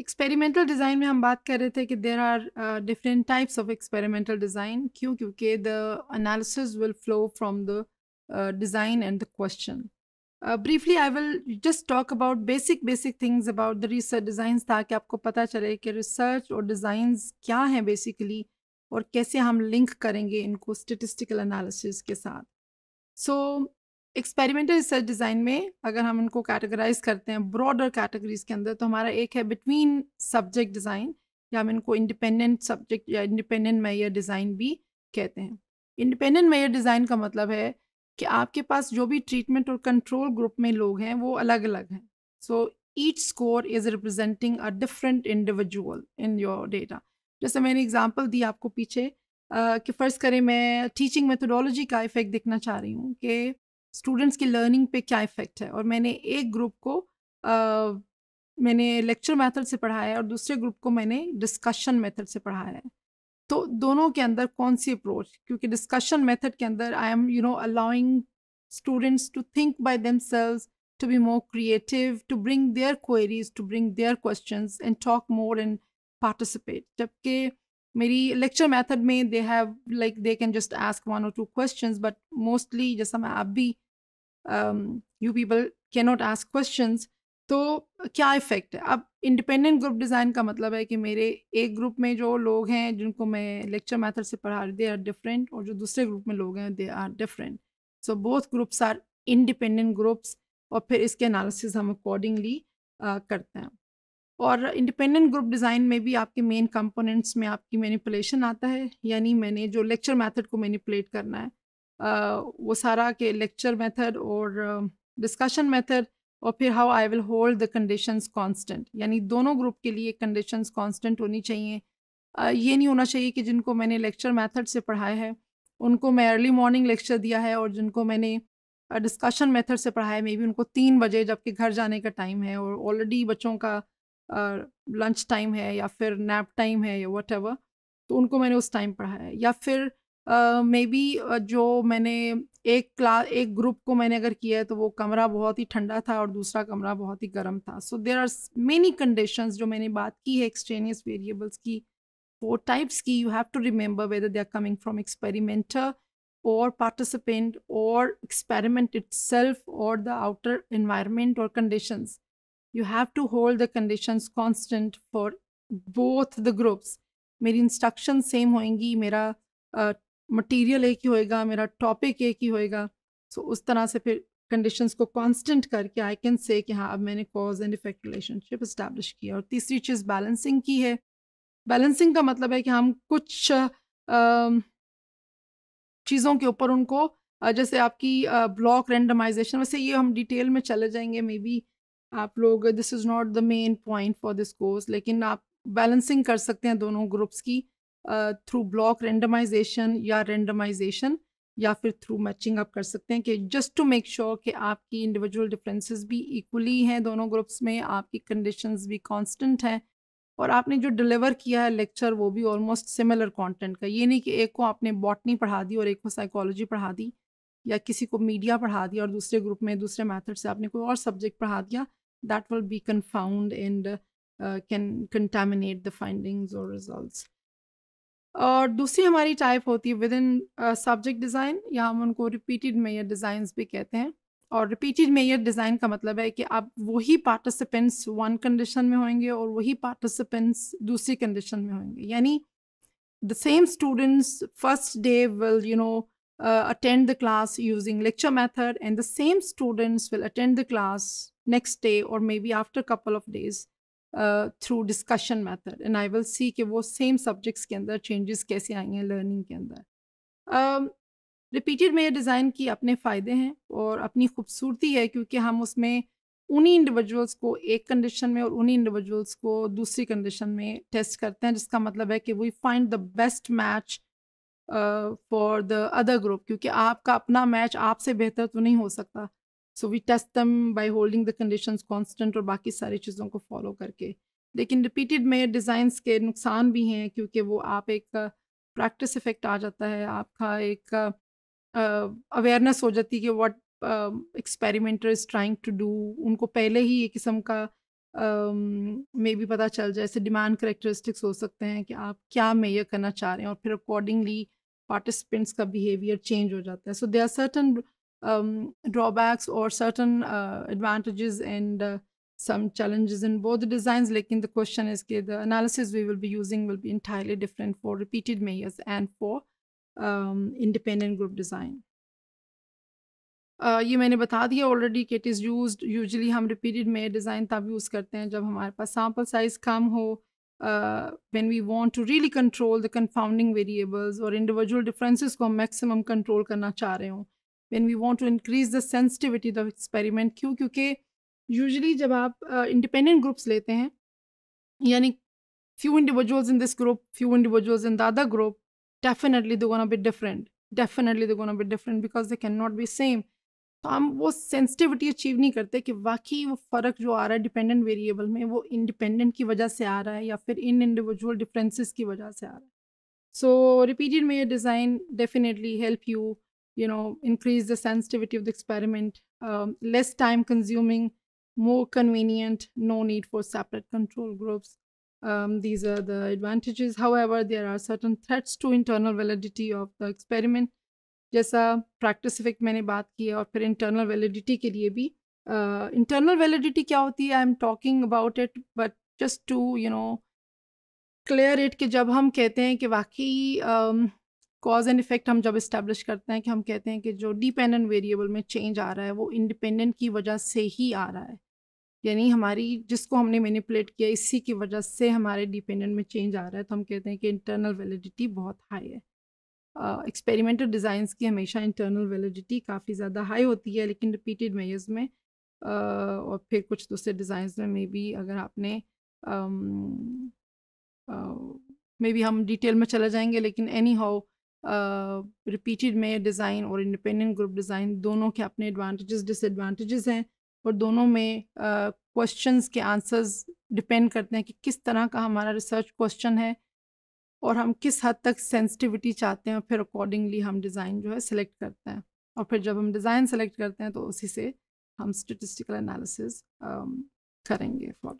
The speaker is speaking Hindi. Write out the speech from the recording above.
एक्सपेरिमेंटल डिज़ाइन में हम बात कर रहे थे कि there are different types of experimental design क्यों? क्योंकि the analysis will flow from the design and the question briefly I will just talk about basic basic things about the research design ताकि आपको पता चले कि रिसर्च और डिज़ाइंस क्या हैं बेसिकली और कैसे हम लिंक करेंगे इनको स्टेटिस्टिकल एनालिसिस के साथ. सो एक्सपेरिमेंटल रिसर्च डिज़ाइन में अगर हम उनको कैटेगराइज करते हैं ब्रॉडर कैटेगरीज के अंदर तो हमारा एक है बिटवीन सब्जेक्ट डिज़ाइन या हम इनको इंडिपेंडेंट सब्जेक्ट या इंडिपेंडेंट मेयर डिज़ाइन भी कहते हैं। इंडिपेंडेंट मेयर डिज़ाइन का मतलब है कि आपके पास जो भी ट्रीटमेंट और कंट्रोल ग्रुप में लोग हैं वो अलग अलग हैं। So each score is representing a different individual in your data. जैसे मैंने एग्ज़ाम्पल दी आपको पीछे uh, कि फ़र्ज़ करें मैं टीचिंग मेथोडोलॉजी का इफ़ेक्ट देखना चाह रही हूँ कि स्टूडेंट्स की लर्निंग पे क्या इफ़ेक्ट है? और मैंने एक ग्रुप को uh, मैंने लेक्चर मेथड से पढ़ाया है और दूसरे ग्रुप को मैंने डिस्कशन मेथड से पढ़ाया है। तो दोनों के अंदर कौन सी अप्रोच? क्योंकि डिस्कशन मेथड के अंदर I am you know allowing students to think by themselves to be more creative, to bring their queries, to bring their questions and talk more and participate. जबकि मेरी लेक्चर method में they have like they can just ask one और टू questions, बट मोस्टली जैसा मैं आप भी you people can not ask questions. तो क्या इफ़ेक्ट है अब इंडिपेंडेंट ग्रुप डिज़ाइन का मतलब है कि मेरे एक ग्रुप में जो लोग हैं जिनको मैं लेक्चर मेथड से पढ़ा रही दे आर डिफरेंट और जो दूसरे ग्रुप में लोग हैं they are different so both groups are independent groups और फिर इसके एनालिसिस हम अकॉर्डिंगली करते हैं और इंडिपेंडेंट ग्रुप डिज़ाइन में भी आपके मेन कंपोनेंट्स में आपकी मैनिपुलेशन आता है यानी मैंने जो लेक्चर मेथड को मैनिपुलेट करना है uh, वो सारा के लेक्चर मेथड और डिस्कशन मेथड और फिर how I will hold the conditions constant यानी दोनों ग्रुप के लिए कंडीशंस कांस्टेंट होनी चाहिए। आ, ये नहीं होना चाहिए कि जिनको मैंने लेक्चर मेथड से पढ़ाया है उनको मैं अर्ली मॉर्निंग लेक्चर दिया है और जिनको मैंने डिस्कशन मेथड से पढ़ाया है मे बी उनको तीन बजे जबकि घर जाने का टाइम है और ऑलरेडी बच्चों का लंच टाइम है या फिर नैप टाइम है या वट तो उनको मैंने उस टाइम पढ़ाया है। या फिर मे uh, बी uh, जो मैंने एक क्लास एक ग्रुप को मैंने अगर किया है तो वो कमरा बहुत ही ठंडा था और दूसरा कमरा बहुत ही गर्म था। So there are many conditions जो मैंने बात की है एक्सचेनियस वेरिएबल्स की फोर टाइप्स की you have to remember whether they are coming from और पार्टिसिपेंट और एक्सपेरिमेंट इट सेल्फ और द आउटर इन्वायरमेंट और you have to hold the conditions constant for both the groups मेरी इंस्ट्रक्शन सेम होएँगी मेरा uh, एक ही होएगा मेरा टॉपिक एक ही होएगा। सो so, उस तरह से फिर कंडीशंस को कांस्टेंट करके आई कैन से कि हाँ अब मैंने cause and effect relationship establish किया और तीसरी चीज़ बैलेंसिंग की है। बैलेंसिंग का मतलब है कि हम कुछ uh, चीज़ों के ऊपर उनको जैसे आपकी ब्लॉक रेंडमाइजेशन वैसे ये हम डिटेल में चले जाएँगे मे बी आप लोग this is not the main point for this course लेकिन आप बैलेंसिंग कर सकते हैं दोनों ग्रुप्स की थ्रू ब्लॉक रेंडमाइजेशन या रेंडमाइजेशन या फिर थ्रू मैचिंग आप कर सकते हैं कि जस्ट टू मेक श्योर कि आपकी इंडिविजुअल डिफरेंसेस भी इक्वली हैं दोनों ग्रुप्स में, आपकी कंडीशंस भी कांस्टेंट हैं, और आपने जो डिलीवर किया है लेक्चर वो भी ऑलमोस्ट सिमिलर कंटेंट का। ये नहीं कि एक को आपने बॉटनी पढ़ा दी और एक को साइकोलॉजी पढ़ा दी, या किसी को मीडिया पढ़ा दिया और दूसरे ग्रुप में, दूसरे मेथड से आपने कोई और सब्जेक्ट पढ़ा दिया। That will be confound and can contaminate the findings और रिजल्ट्स और दूसरी हमारी टाइप होती है विद इन सब्जेक्ट डिज़ाइन या हम उनको रिपीटेड मेयर डिज़ाइंस भी कहते हैं। और रिपीटेड मेयर डिज़ाइन का मतलब है कि आप वही पार्टिसिपेंट्स वन कंडीशन में होंगे और वही पार्टिसिपेंट्स दूसरी कंडीशन में होंगे। यानी the same students first day will you know attend the class using lecture method, and the same students will attend the class next day or maybe after couple of days through discussion method and I will see कि वो सेम सब्जेक्ट्स के अंदर चेंजेस कैसे हैं लर्निंग के अंदर। रिपीटेड में डिज़ाइन की अपने फ़ायदे हैं और अपनी खूबसूरती है क्योंकि हम उसमें उन्हीं इंडिविजुअल्स को एक कंडीशन में और उन्हीं इंडिविजुअल्स को दूसरी कंडीशन में टेस्ट करते हैं, जिसका मतलब है कि we find the best match for the other group क्योंकि आपका अपना मैच आपसे बेहतर तो नहीं हो सकता। So we test them by holding the condition constant और बाकी सारी चीज़ों को फॉलो करके। लेकिन रिपीटेड में डिज़ाइंस के नुकसान भी हैं क्योंकि वो आप एक प्रैक्टिस इफ़ेक्ट आ जाता है आपका एक अवेयरनेस uh, हो जाती है कि what experimenter is trying to do उनको पहले ही एक किस्म का मे बी पता चल जाए ऐसे डिमांड करेक्टरिस्टिक्स हो सकते हैं कि आप क्या मेयर करना चाह रहे हैं और फिर अकॉर्डिंगली पार्टिसिपेंट्स का बिहेवियर चेंज हो जाता है। So they are certain drawbacks और certain advantage and some challenges in both design लेकिन द क्वेश्चन इज़ के the we will be using will be entirely different for repeated measures and for independent group design ये मैंने बता दिया ऑलरेडी कि इट इज़ यूज़ यूजली हम रिपीटेड मेयर डिज़ाइन तब यूज़ करते हैं जब हमारे पास सैंपल साइज़ कम हो when we want to really control the confounding variables और इंडिविजुअल डिफरेंसेस को हम मैक्सिमम कंट्रोल करना चाह रहे हों when we want to increase the sensitivity of experiment क्यों क्योंकि यूजली जब आप uh, ग्रुप्स लेते हैं यानी few individuals in this group, few individuals in the other group, definitely they're to be different. Definitely they're to be different because they cannot be same. तो हम वो सेंसिटिविटी अचीव नहीं करते कि वाकई वो फ़र्क जो आ रहा है डिपेंडेंट वेरिएबल में, वो इंडिपेंडेंट की वजह से आ रहा है या फिर इन इंडिविजुअल डिफरेंसेस की वजह से आ रहा है। सो रिपीटेड में ये design definitely help you you know increase the sensitivity of the experiment less time consuming more convenient no need for separate control groups these are the advantages however there are certain threats to internal validity of the experiment जैसा प्रैक्टिस इफ़ेक्ट मैंने बात की है और फिर इंटरनल वैलिडिटी के लिए भी इंटरनल uh, वैलिडिटी क्या होती है? I am talking about it but just to you know clear it कि जब हम कहते हैं कि वाकई कॉज एंड इफ़ेक्ट हम जब इस्टेब्लिश करते हैं कि हम कहते हैं कि जो डिपेंडेंट वेरिएबल में चेंज आ रहा है वो इंडिपेंडेंट की वजह से ही आ रहा है। यानी हमारी जिसको हमने मैनिपुलेट किया इसी की वजह से हमारे डिपेंडेंट में चेंज आ रहा है। तो हम कहते हैं कि इंटरनल वैलिडिटी बहुत हाई है। एक्सपेरिमेंटल uh, डिज़ाइंस की हमेशा इंटरनल वैलिडिटी काफ़ी ज़्यादा हाई होती है लेकिन रिपीटेड मेयर्स में uh, और फिर कुछ दूसरे डिज़ाइंस में मे बी अगर आपने मे बी हम डिटेल में चले जाएँगे लेकिन anyhow repeated measure design और इंडिपेंडेंट ग्रुप डिज़ाइन दोनों के अपने एडवांटेजेस डिसएडवांटेजेस हैं और दोनों में क्वेश्चंस uh, के आंसर्स डिपेंड करते हैं कि किस तरह का हमारा रिसर्च क्वेश्चन है और हम किस हद तक सेंसिटिविटी चाहते हैं फिर अकॉर्डिंगली हम डिज़ाइन जो है सिलेक्ट करते हैं। और फिर जब हम डिज़ाइन सेलेक्ट करते हैं तो उसी से हम स्टेटिस्टिकल एनालिसिस करेंगे फॉर